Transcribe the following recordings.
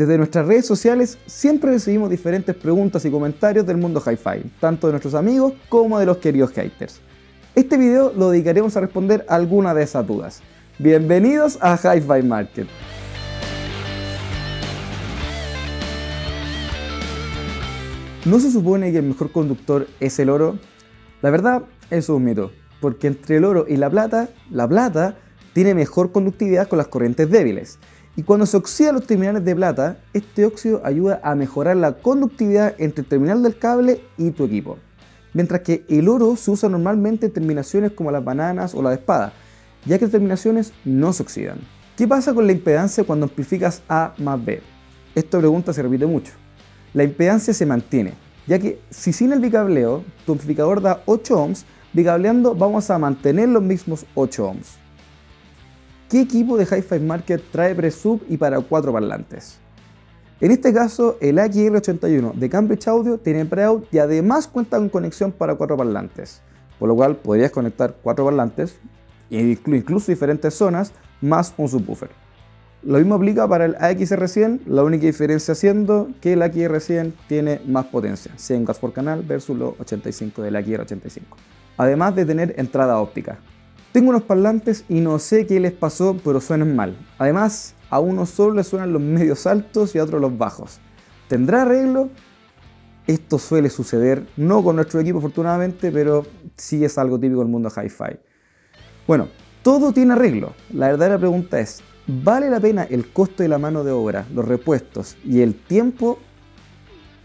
Desde nuestras redes sociales siempre recibimos diferentes preguntas y comentarios del mundo hi-fi, tanto de nuestros amigos como de los queridos haters. Este video lo dedicaremos a responder alguna de esas dudas. Bienvenidos a Hi-Fi Market. ¿No se supone que el mejor conductor es el oro? La verdad, eso es un mito, porque entre el oro y la plata, la plata tiene mejor conductividad con las corrientes débiles. Y cuando se oxidan los terminales de plata, este óxido ayuda a mejorar la conductividad entre el terminal del cable y tu equipo. Mientras que el oro se usa normalmente en terminaciones como las bananas o la de espada, ya que las terminaciones no se oxidan. ¿Qué pasa con la impedancia cuando amplificas A más B? Esta pregunta se repite mucho. La impedancia se mantiene, ya que si sin el bicableo tu amplificador da 8 ohms, bicableando vamos a mantener los mismos 8 ohms. ¿Qué equipo de Hi-Fi Market trae pre-sub y para 4 parlantes? En este caso, el AXR81 de Cambridge Audio tiene pre-out y además cuenta con conexión para 4 parlantes, por lo cual podrías conectar 4 parlantes, incluso diferentes zonas, más un subwoofer. Lo mismo aplica para el AXR100, la única diferencia siendo que el AXR100 tiene más potencia, 100 watts por canal versus los 85 del AXR85. Además de tener entrada óptica. Tengo unos parlantes y no sé qué les pasó, pero suenan mal. Además, a uno solo le suenan los medios altos y a otro los bajos. ¿Tendrá arreglo? Esto suele suceder, no con nuestro equipo afortunadamente, pero sí es algo típico del mundo hi-fi. Bueno, todo tiene arreglo. La verdadera pregunta es, ¿vale la pena el costo de la mano de obra, los repuestos y el tiempo?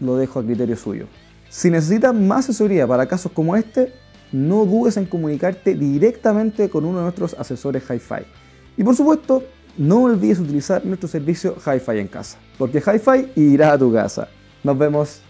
Lo dejo a criterio suyo. Si necesitas más asesoría para casos como este, no dudes en comunicarte directamente con uno de nuestros asesores Hi-Fi. Y por supuesto, no olvides utilizar nuestro servicio Hi-Fi en casa, porque Hi-Fi irá a tu casa. Nos vemos.